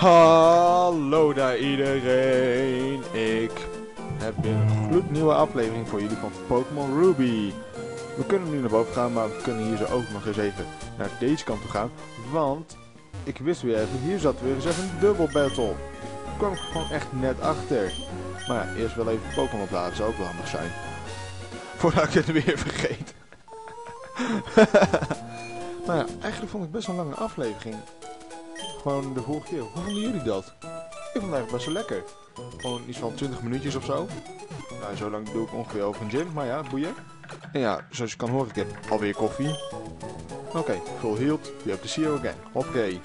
Hallo daar iedereen. Ik heb weer een gloednieuwe aflevering voor jullie van Pokémon Ruby. We kunnen nu naar boven gaan, maar we kunnen hier zo ook nog eens even naar deze kant toe gaan. Want ik wist weer even, hier zat weer eens even een dubbel battle. Daar kwam ik gewoon echt net achter. Maar ja, eerst wel even Pokémon opladen, zou ook wel handig zijn. Voordat ik het weer vergeet. nou ja, eigenlijk vond ik best een lange aflevering. Gewoon de vorige keer. Hoe vonden jullie dat? Ik vond het eigenlijk best wel lekker. Gewoon iets van 20 minuutjes of zo. Nou, zo lang doe ik ongeveer over een gym, maar ja, boeien. En ja, zoals je kan horen, ik heb alweer koffie. Oké, full healed. You have to see you again. Hoppakee.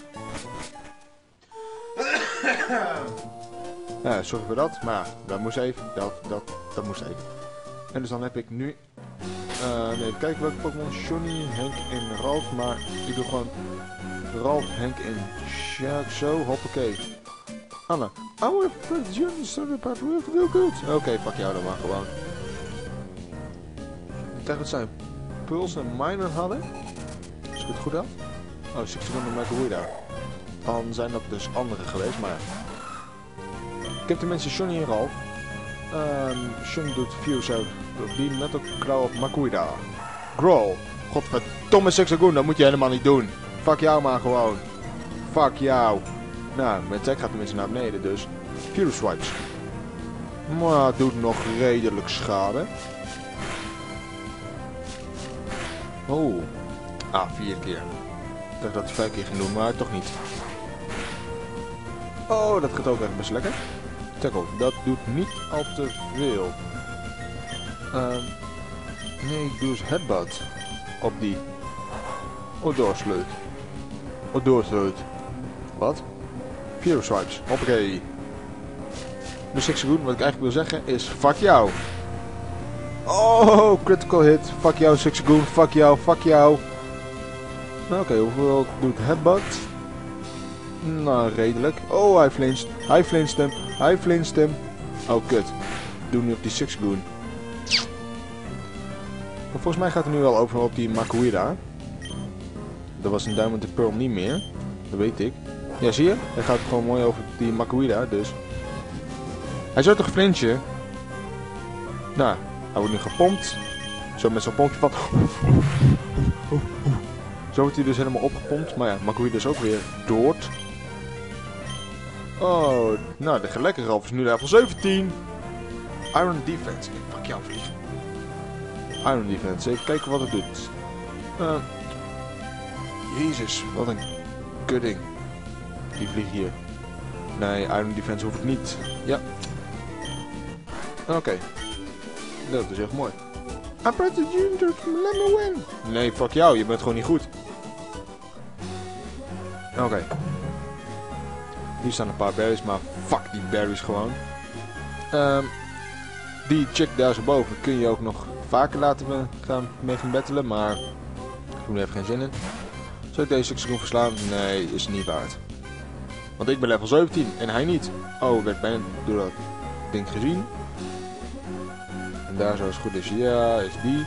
ja, sorry voor dat, maar dat moest even. Dat, dat, dat moest even. En dus dan heb ik nu... eh nee, even kijken welke Pokémon. Johnny, Henk en Ralph. Maar ik doe gewoon Ralph, Henk en Shark. Zo, hoppakee. Anna. Our Johnny started part real, good. Oké, pak jou dan maar gewoon. Ik dacht dat zij Pulse en Minor hadden. Ik het goed had. Oh, 60 seconden Macahuida. Dan zijn dat dus andere geweest, maar... Ik heb de mensen Johnny en Ralph. Ehm Johnny doet Fuse uit die Metal Claw op Makuida. Growl. Godverdomme Sexagoon, dat moet je helemaal niet doen. Fuck jou maar gewoon. Fuck jou. Nou, mijn attack gaat tenminste naar beneden, dus... Fury Swipes. Maar het doet nog redelijk schade. Oh. Ah, vier keer. Ik dacht dat vijf keer ging maar toch niet. Oh, dat gaat ook echt best lekker. Tackle, dat doet niet al te veel. Ehm nee, ik doe eens headbutt op die Odorsleut. Wat? Fury Swipes. Hoppakee. De Sixagoon, wat ik eigenlijk wil zeggen, is fuck jou. Oh, critical hit. Fuck jou, Sixagoon. Fuck jou, fuck jou. Nou, Oké, hoeveel doet headbutt? Nou, redelijk. Oh, hij flinched. Hij flinched hem. Hij flinched hem. Oh, kut. Doe nu op die Sixagoon. Maar volgens mij gaat het nu wel over op die Makuira. Dat was een Diamond and Pearl niet meer. Dat weet ik. Ja, zie je? Hij gaat gewoon mooi over die Makuira, dus... Hij zou toch flinchen? Nou, hij wordt nu gepompt. Zo met zo'n pompje van... Zo wordt hij dus helemaal opgepompt. Maar ja, Makuira is ook weer dood. Oh, nou, de gelekker Ralph is nu level 17. Iron Defense. Ik pak jou vlieg. Iron Defense. Even kijken wat het doet. Eh, Jezus, wat een kudding. Die vlieg hier. Nee, Iron Defense hoef ik niet. Ja. Oké. Dat is echt mooi. I press the let me win. Nee, fuck jou. Je bent gewoon niet goed. Oké. Hier staan een paar berries, maar fuck die berries gewoon. Ehm, die chick daar zo boven kun je ook nog vaker laten we gaan mee gaan battelen, maar ik heb er even geen zin in. Zal ik deze seizoen verslaan? Nee, is niet waard. Want ik ben level 17 en hij niet. Oh, werd bijna door dat ding gezien. En daar zo het goed is. Ja, is die.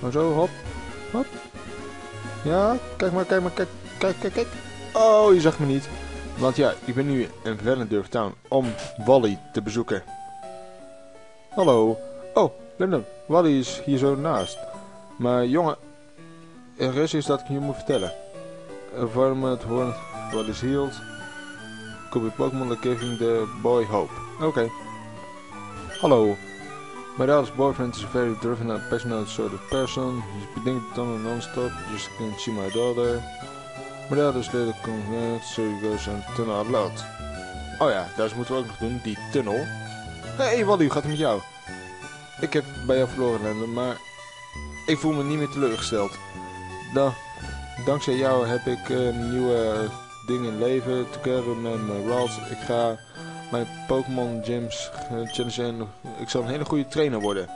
Nou zo, hop. Hop. Ja, kijk maar, kijk maar, kijk, kijk, kijk, kijk. Oh, je zag me niet. Want ja, ik ben nu in Vellendurf Town om Wally te bezoeken. Hallo. Oh, Lemon, Wally is hier zo naast. Maar jongen, is iets dat ik je moet vertellen. Environment Horn, Wally is healed. Could be Pokémon giving the boy hope. Oké. Hallo. My daughter's boyfriend is a very driven and passionate sort of person. He's been done non-stop, just can't see my daughter. My daughter's little convinced, so he goes and tunnel out loud. Oh ja, daar moeten we ook nog doen, die tunnel. Hey, Wally, hoe gaat het met jou? Ik heb bij jou verloren, Lenden, maar ik voel me niet meer teleurgesteld. Da dankzij jou heb ik een nieuwe ding in leven, together met mijn Ralph. Ik ga mijn Pokémon gyms challengen en ik zal een hele goede trainer worden.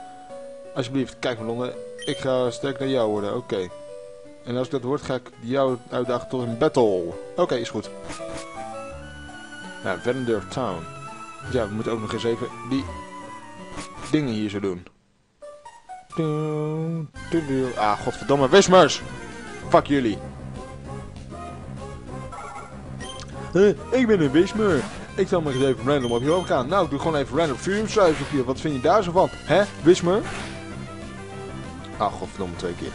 Alsjeblieft, kijk mijn longen, ik ga sterk naar jou worden, oké. En als ik dat word, ga ik jou uitdagen tot een battle. Oké, is goed. Nou, Vendor Town. Ja, we moeten ook nog eens even die dingen hier zo doen. Ah, godverdomme, Wismers! Fuck jullie. Ik ben een wismer. Ik zal maar eens even random op je hoofd gaan. Nou, ik doe gewoon even random je. Wat vind je daar zo van? Hè, wismer? Ah, godverdomme, twee keer.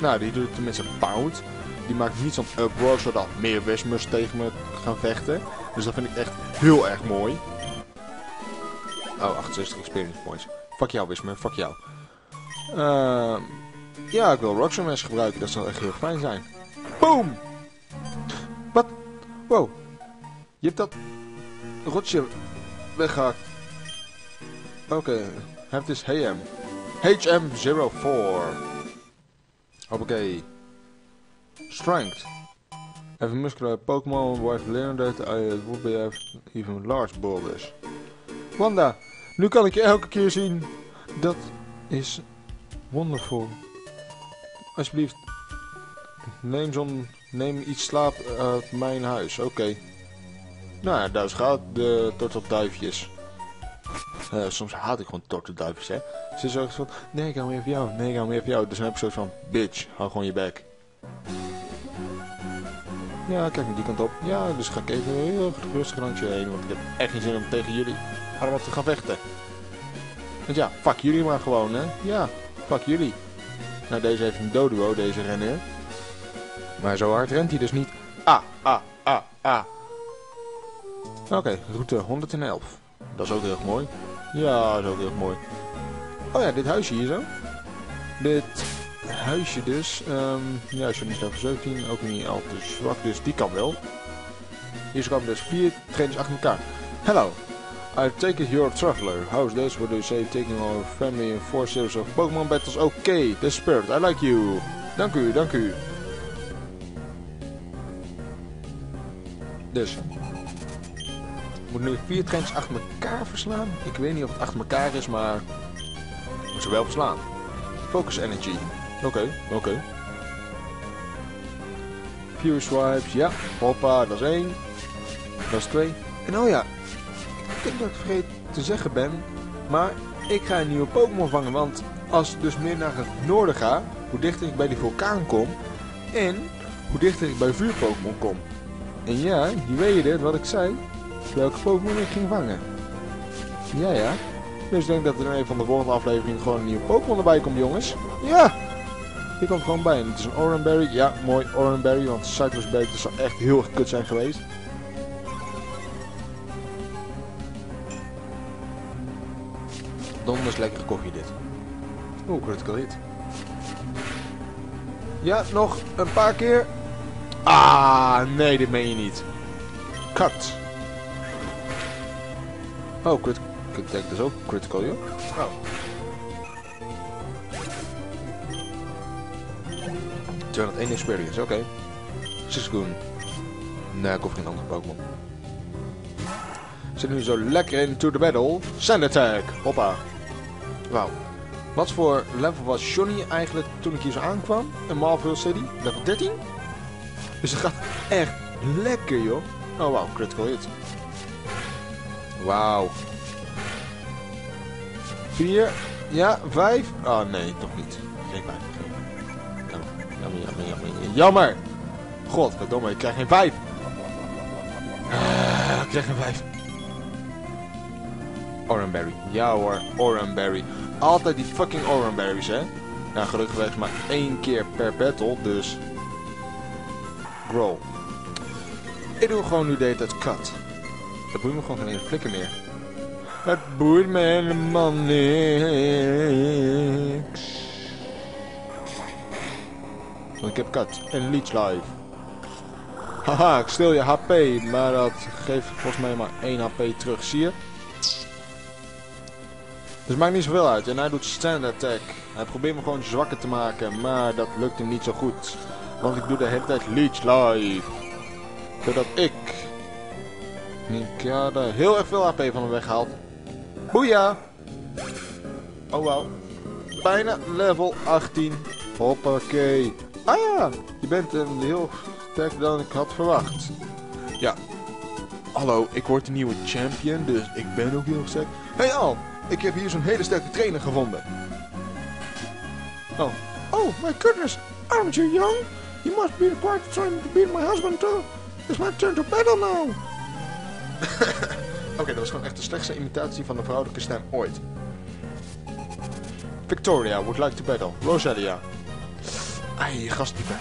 Nou, die doet tenminste pound. Die maakt niet zo'n uproar, zodat meer wismers tegen me gaan vechten. Dus dat vind ik echt heel erg mooi. Oh, 68 experience points. Fuck jou, Wismer. Fuck jou. Ehm ja, ik wil Roxanne gebruiken. Dat zou echt heel fijn zijn. Boom! Wat? Wow. Je hebt dat rotje weggehaakt. Oké. Heb dus HM. HM04. Oké. Strength. Even muscular Pokémon wordt leren dat I would be even large boulders. Wanda, nu kan ik je elke keer zien. Dat is wonderful. Alsjeblieft, neem, zo'n, neem iets slaap uit mijn huis. Oké. Nou ja, daar gaat de tortelduifjes. Uh, soms haat ik gewoon tortelduifjes, hè. Ze zeggen van, nee, ik hou meer van jou. Nee, ik hou meer van jou. Dus dan heb ik zo van, bitch, hou gewoon je bek. Ja, kijk maar die kant op. Ja, dus ga ik even heel rustig randje heen. Want ik heb echt geen zin om tegen jullie allemaal te gaan vechten. Want ja, fuck jullie maar gewoon, hè. Ja, fuck jullie. Nou, deze heeft een doduo, deze renner. Maar zo hard rent hij dus niet. Ah, ah, ah, ah. Oké, route 111. Dat is ook heel mooi. Ja, dat is ook heel mooi. Oh ja, dit huisje hier zo. Dit huisje dus. Um, ja, is niet over 17, ook niet al te zwak, dus die kan wel. Hier komen dus vier trainers achter elkaar. Hello, I take it you're a traveler. How's this? What do you say? Taking our family in four series of Pokemon battles? Okay, the spirit, I like you. Dank u, dank u. Dus. Ik moet nu vier trainers achter elkaar verslaan. Ik weet niet of het achter elkaar is, maar... Moet ze wel verslaan. Focus Energy. Oké, oké. Okay. Swipes, ja. Hoppa, dat is één. Dat is twee. En oh ja, ik denk dat ik vergeten te zeggen ben, maar ik ga een nieuwe Pokémon vangen. Want als ik dus meer naar het noorden ga, hoe dichter ik bij die vulkaan kom en hoe dichter ik bij vuur-Pokémon kom. En ja, je weet het, wat ik zei, welke Pokémon ik ging vangen. Ja, ja. Dus ik denk dat er in een van de volgende afleveringen gewoon een nieuwe Pokémon erbij komt, jongens. Ja! Die komt gewoon bij. En het is een Oranberry. Ja, mooi Oranberry, want Cyclus Berry zou echt heel erg kut zijn geweest. Donders lekkere koffie dit. Oeh, critical hit. Ja, nog een paar keer. Ah, nee, dit meen je niet. Cut. Oh, crit ik denk dus ook critical, joh. Oh. experience, oké. Okay. Nee, ik hoef geen andere Pokémon. Zit nu zo lekker into the battle. Sand attack. Hoppa. Wauw. Wat voor level was Johnny eigenlijk toen ik hier zo aankwam? In Marvel City? Level 13? Dus het gaat echt lekker, joh. Oh, wauw. Critical hit. Wauw. 4. Ja, 5. Oh, nee, toch niet. Geen 5. Jammer, jammer, jammer, jammer. Godverdomme, ik krijg geen 5. Uh, ik krijg geen 5. Oranberry. Ja hoor, Oranberry. Altijd die fucking Oranberries, hè. Ja, gelukkig maar één keer per battle, dus... Grow. Ik doe gewoon nu de tijd cut. Dat boeit me gewoon geen ene flikker meer. Het boeit me helemaal niks. Want ik heb cut en leech live. Haha, ik stil je HP, maar dat geeft volgens mij maar 1 HP terug, zie je? Dus maakt niet zoveel uit. En hij doet stand attack. Hij probeert me gewoon zwakker te maken. Maar dat lukt hem niet zo goed. Want ik doe de hele tijd Leech Live. Zodat ik... Ik ja, er heel erg veel HP van hem weghaalt. Boeia! Oh wow. Bijna level 18. Hoppakee. Ah ja, je bent een heel sterker dan ik had verwacht. Ja. Hallo, ik word de nieuwe champion, dus ik ben ook heel sterk. Hey Al, ik heb hier zo'n hele sterke trainer gevonden. Oh. Oh, my goodness. Aren't you young? You must be quite trying to beat my husband too. It's my turn to battle now! Oké, dat was gewoon echt de slechtste imitatie van de vrouwelijke stem ooit. Victoria would like to battle. Rosalia. Ai, gasttype.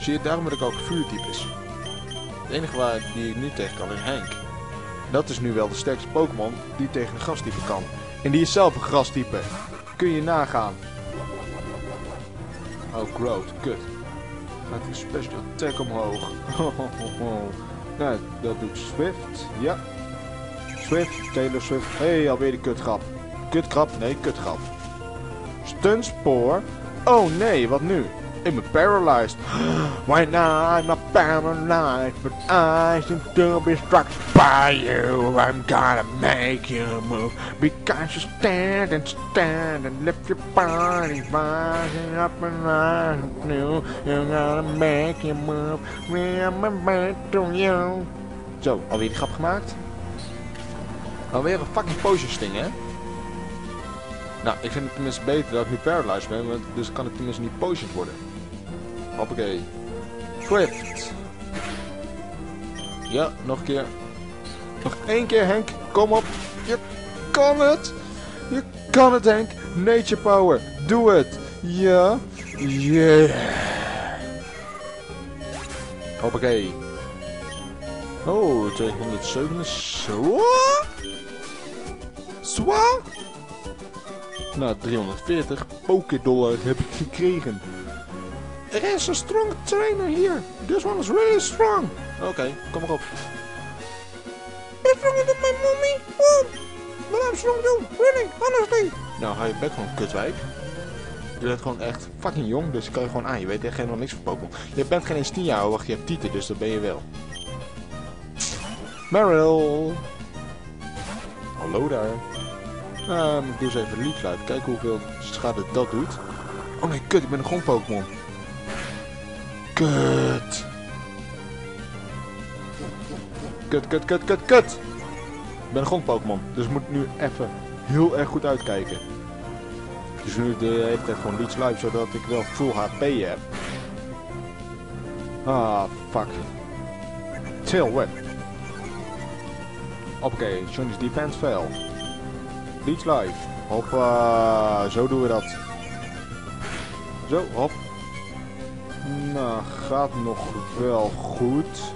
Zie je, daarom dat ik ook vuurtypes. Het enige waar die ik nu tegen kan is Henk. Dat is nu wel de sterkste Pokémon die tegen een grastype kan. En die is zelf een grastype. Kun je nagaan. Oh, Growth. Kut. Gaat een special attack omhoog. nou, dat doet Swift. Ja. Swift, Taylor Swift. Hé, hey, alweer die kutgrap. Kutgrap? Nee, kutgrap. Stunspoor. Oh nee, wat nu? Ik ben paralyzed. Right now I'm not paralyzed, but I seem to be struck by you. I'm gonna make you move because you stand and stand and lift your body rising up and rising new. You're gonna make you move. Back to you. Zo, alweer die grap gemaakt? Alweer een fucking potion sting, hè? Nou, ik vind het tenminste beter dat ik nu paralyzed ben, want dus kan ik tenminste niet potioned worden. Hoppakee. Swift. Ja, nog een keer. Nog één keer, Henk. Kom op. Je kan het. Je kan het, Henk. Nature power. Doe het. Ja. Yeah. Hoppakee. Oh, 207. Zwa? Zwa? Nou, 340 Pokédollar heb ik gekregen. Er is een strong trainer hier. This one is really strong. Oké, okay, kom maar op. It's stronger than my mommy. Oh, but I'm strong too. Really, honestly. Nou, hou je bek gewoon, kutwijk. Je bent gewoon echt fucking jong, dus kan je gewoon aan. Je weet echt helemaal niks van Pokémon. Je bent geen eens 10 jaar oud, je hebt tieten, dus dat ben je wel. Meryl. Hallo daar. Um, ik doe eens even Leaf Life. Kijken hoeveel schade dat doet. Oh nee, kut, ik ben een grond Pokémon. Kut. Kut, kut, kut, kut, kut. Ik ben een grond Pokémon. Dus moet nu even heel erg goed uitkijken. Dus nu de hele tijd gewoon Leech Life, zodat ik wel full HP heb. Ah, fuck. Tail Whip. Oké, okay, Johnny's defense fail. Leech Life. Hoppa, zo doen we dat. Zo, hop. Nou, gaat nog wel goed.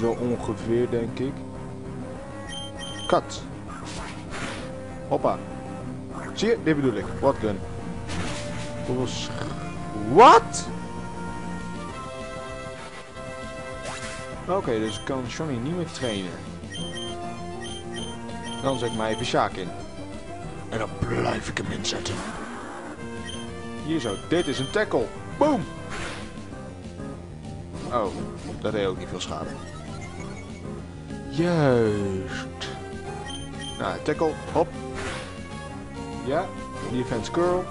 Zo ongeveer, denk ik. Cut. Hoppa. Zie je? Dit bedoel ik. What gun? Wat? Oké, dus ik kan Johnny niet meer trainen. Dan zet ik mij even Sjaak in. En dan blijf ik hem inzetten. Hier zo, dit is een tackle. Boom! Oh, dat deed ook niet veel schade. Juist. Nou, tackle, hop. Ja, defense curl.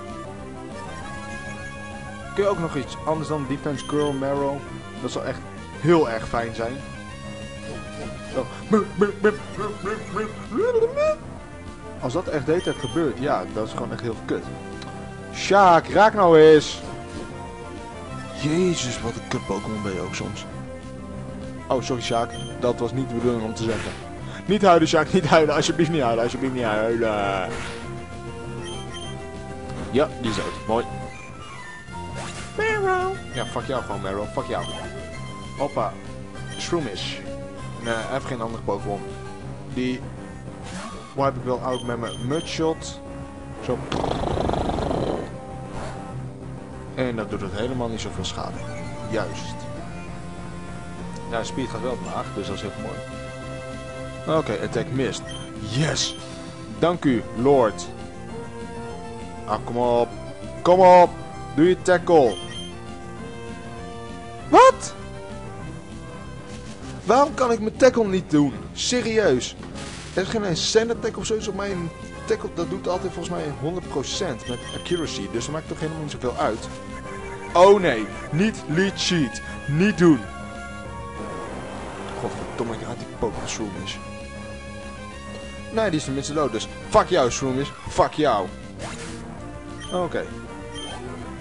Kun je ook nog iets anders dan defense curl, marrow? Dat zal echt heel erg fijn zijn. Als dat echt de hele tijd gebeurt, ja, dat is gewoon echt heel kut. Sjaak, raak nou eens! Jezus, wat een kut Pokémon ben je ook soms. Oh, sorry Sjaak. Dat was niet de bedoeling om te zeggen. Niet huilen, Sjaak. Niet huilen. Alsjeblieft niet huilen. Alsjeblieft niet huilen. Ja, die is dood. Mooi. Marrow. Ja, fuck jou gewoon, Marrow. Fuck jou. Hoppa. Shroomish. Nee, even geen andere Pokémon. Die wipe ik wel uit met mijn Mudshot. Zo. En dat doet het helemaal niet zoveel schade. Juist. Ja, speed gaat wel omlaag, dus dat is heel mooi. Oké, attack mist. Yes! Dank u, Lord. Ah, kom op. Kom op! Doe je tackle. Wat? Waarom kan ik mijn tackle niet doen? Serieus. Er is geen sand attack of zoiets op mijn tackle. Dat doet altijd volgens mij 100% met accuracy. Dus dat maakt toch helemaal niet zoveel uit. Oh nee, niet lead sheet. Niet doen. Godverdomme, ik haat die Pokémon is. Nee, die is tenminste dood, dus fuck jou is. Fuck jou. Oké.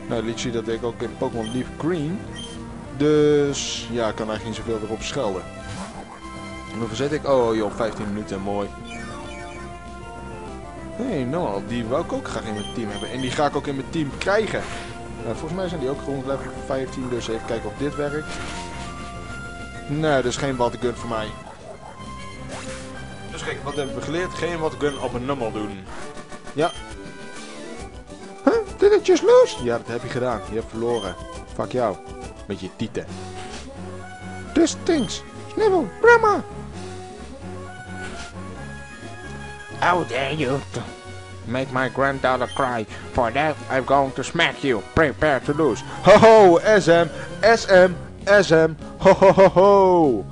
Nou, lead dat deed ik ook in Pokémon Leaf Green. Dus ja, ik kan eigenlijk niet zoveel erop schelden. En hoeveel zit ik? Oh joh, 15 minuten, mooi. Hé, hey, Noah, die wou ik ook graag in mijn team hebben. En die ga ik ook in mijn team krijgen. Uh, volgens mij zijn die ook rond level 15, dus even kijken of dit werkt. Nee, dus geen watergun voor mij. Dus kijk, wat hebben we geleerd? Geen watergun op een nummer doen. Ja. Huh? Did it just lose? Ja, dat heb je gedaan. Je hebt verloren. Fuck jou. Met je tieten. This stinks. Snivel, Brahma. How dare you make my granddaughter cry? For that I'm going to smack you. Prepare to lose. Ho ho, SM, SM, SM. Ho ho ho ho.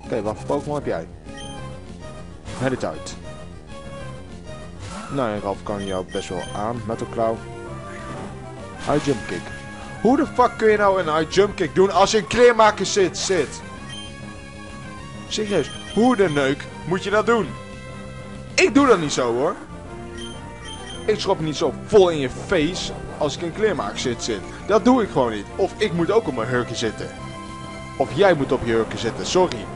Oké, okay, wat voor Pokémon heb jij? Meditite. Nou, Ralf kan jou best wel aan. Metal Claw. High Jump Kick. Hoe de fuck kun je nou een high jump kick doen als je een kleermaker zit? zit? Serieus, hoe de neuk moet je dat doen? Ik doe dat niet zo hoor. Ik schop niet zo vol in je face als ik in kleermaker zit zit. Dat doe ik gewoon niet. Of ik moet ook op mijn hurken zitten. Of jij moet op je hurken zitten, sorry.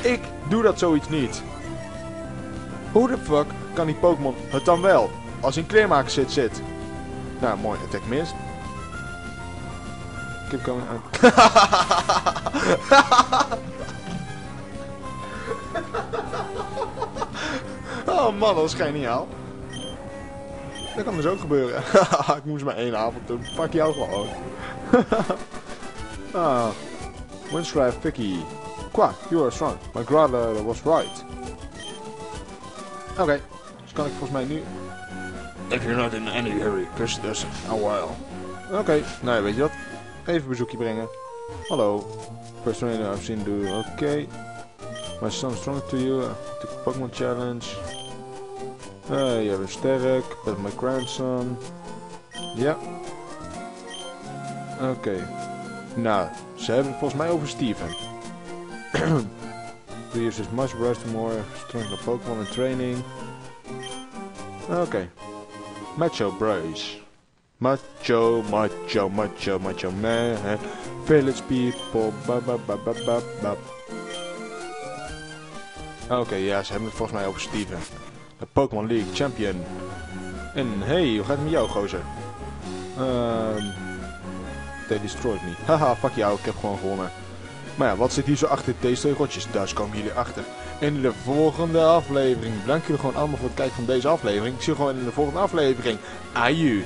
Ik doe dat zoiets niet. Hoe de fuck kan die Pokémon het dan wel? Als in kleermaker zit zit. Nou, mooi, attack mist. Keep going on. Oh man, dat is geniaal. Dat kan dus ook gebeuren. ik moest maar één avond doen. Fuck jou gewoon. ah. Windstrive Vicky. Qua, you are strong. My grandmother was right. Oké, okay. dus kan ik volgens mij nu... If you're not in any hurry, push this a while. Oké, okay. nou ja, weet je wat? Even een bezoekje brengen. Hallo. First trainer I've seen do. Oké. Okay. My son strong to you. The Pokémon Challenge. Uh, je bent sterk. That's my grandson. Ja. Oké. Okay. Nou, ze hebben het volgens mij over Steven. You use this much burst more strong Pokémon in training? Oké. Okay. Macho Bros. Macho, macho, macho, macho man. Village people. Ba, ba, ba, ba, ba, ba. Oké, okay, ja, ze hebben het volgens mij over Steven. De Pokémon League champion. En hey, hoe gaat het met jou, gozer? Ehm... they destroyed me. Haha, fuck jou, ik heb gewoon gewonnen. Maar ja, wat zit hier zo achter deze rotjes? Daar komen jullie achter. In de volgende aflevering. Bedankt jullie gewoon allemaal voor het kijken van deze aflevering. Ik zie je gewoon in de volgende aflevering. Aju.